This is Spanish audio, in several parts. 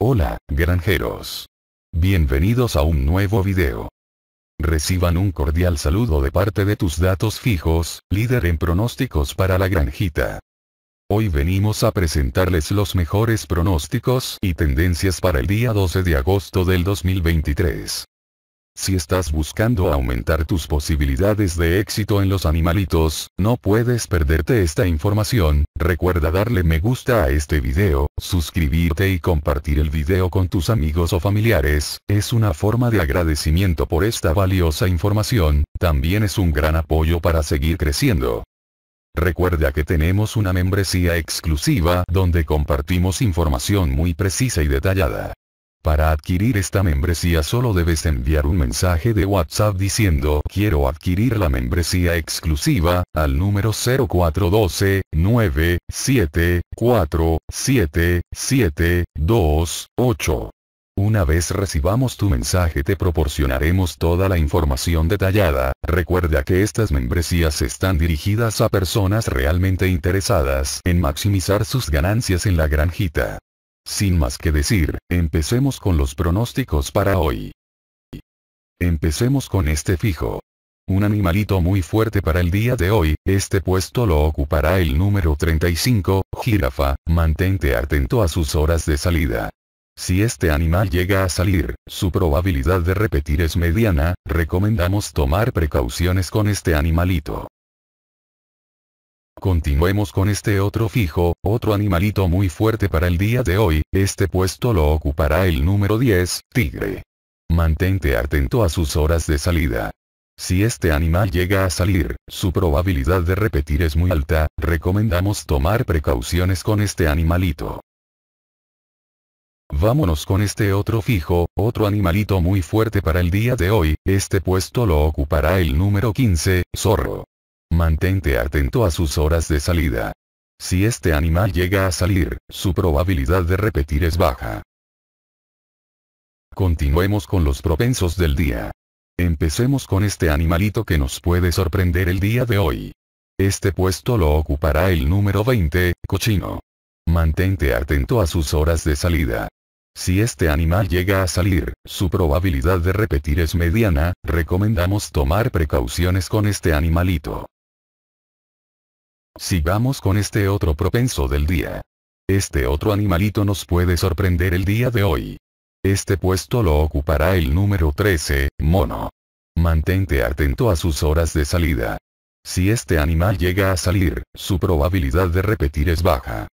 Hola, granjeros. Bienvenidos a un nuevo video. Reciban un cordial saludo de parte de tus datos fijos, líder en pronósticos para la granjita. Hoy venimos a presentarles los mejores pronósticos y tendencias para el día 12 de agosto del 2023. Si estás buscando aumentar tus posibilidades de éxito en los animalitos, no puedes perderte esta información, recuerda darle me gusta a este video, suscribirte y compartir el video con tus amigos o familiares, es una forma de agradecimiento por esta valiosa información, también es un gran apoyo para seguir creciendo. Recuerda que tenemos una membresía exclusiva donde compartimos información muy precisa y detallada. Para adquirir esta membresía solo debes enviar un mensaje de WhatsApp diciendo quiero adquirir la membresía exclusiva, al número 0412 974 7728. Una vez recibamos tu mensaje te proporcionaremos toda la información detallada, recuerda que estas membresías están dirigidas a personas realmente interesadas en maximizar sus ganancias en la granjita. Sin más que decir, empecemos con los pronósticos para hoy. Empecemos con este fijo. Un animalito muy fuerte para el día de hoy, este puesto lo ocupará el número 35, jirafa, mantente atento a sus horas de salida. Si este animal llega a salir, su probabilidad de repetir es mediana, recomendamos tomar precauciones con este animalito. Continuemos con este otro fijo, otro animalito muy fuerte para el día de hoy, este puesto lo ocupará el número 10, tigre. Mantente atento a sus horas de salida. Si este animal llega a salir, su probabilidad de repetir es muy alta, recomendamos tomar precauciones con este animalito. Vámonos con este otro fijo, otro animalito muy fuerte para el día de hoy, este puesto lo ocupará el número 15, zorro. Mantente atento a sus horas de salida. Si este animal llega a salir, su probabilidad de repetir es baja. Continuemos con los propensos del día. Empecemos con este animalito que nos puede sorprender el día de hoy. Este puesto lo ocupará el número 20, cochino. Mantente atento a sus horas de salida. Si este animal llega a salir, su probabilidad de repetir es mediana, recomendamos tomar precauciones con este animalito. Sigamos con este otro propenso del día. Este otro animalito nos puede sorprender el día de hoy. Este puesto lo ocupará el número 13, mono. Mantente atento a sus horas de salida. Si este animal llega a salir, su probabilidad de repetir es baja.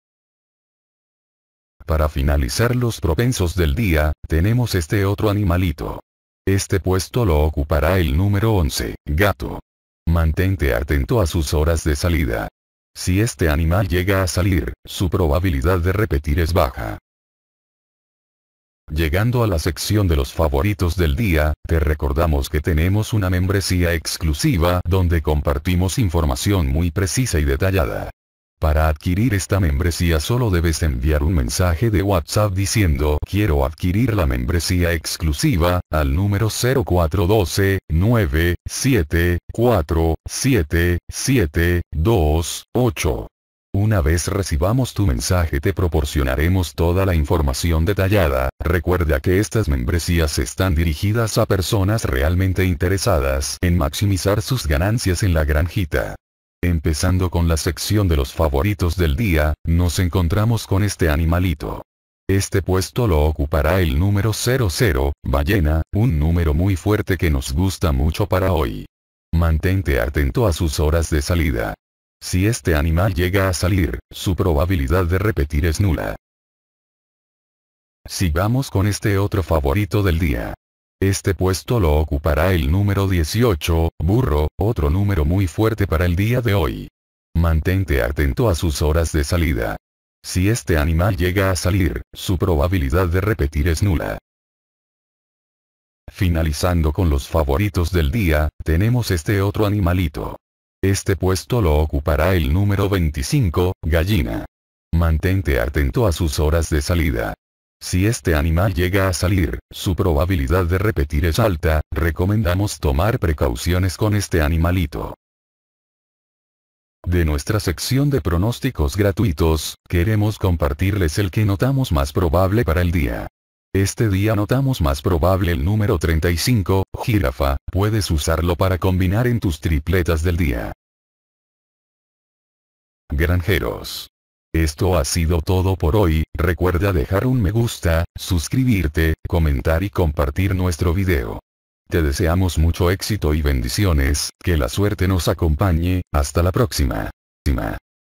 Para finalizar los propensos del día, tenemos este otro animalito. Este puesto lo ocupará el número 11, gato. Mantente atento a sus horas de salida. Si este animal llega a salir, su probabilidad de repetir es baja. Llegando a la sección de los favoritos del día, te recordamos que tenemos una membresía exclusiva donde compartimos información muy precisa y detallada. Para adquirir esta membresía solo debes enviar un mensaje de WhatsApp diciendo quiero adquirir la membresía exclusiva, al número 0412 974 7728. Una vez recibamos tu mensaje te proporcionaremos toda la información detallada, recuerda que estas membresías están dirigidas a personas realmente interesadas en maximizar sus ganancias en la granjita. Empezando con la sección de los favoritos del día, nos encontramos con este animalito. Este puesto lo ocupará el número 00, ballena, un número muy fuerte que nos gusta mucho para hoy. Mantente atento a sus horas de salida. Si este animal llega a salir, su probabilidad de repetir es nula. Sigamos con este otro favorito del día. Este puesto lo ocupará el número 18, burro, otro número muy fuerte para el día de hoy. Mantente atento a sus horas de salida. Si este animal llega a salir, su probabilidad de repetir es nula. Finalizando con los favoritos del día, tenemos este otro animalito. Este puesto lo ocupará el número 25, gallina. Mantente atento a sus horas de salida. Si este animal llega a salir, su probabilidad de repetir es alta, recomendamos tomar precauciones con este animalito. De nuestra sección de pronósticos gratuitos, queremos compartirles el que notamos más probable para el día. Este día notamos más probable el número 35, jirafa, puedes usarlo para combinar en tus tripletas del día. Granjeros. Esto ha sido todo por hoy, recuerda dejar un me gusta, suscribirte, comentar y compartir nuestro video. Te deseamos mucho éxito y bendiciones, que la suerte nos acompañe, hasta la próxima.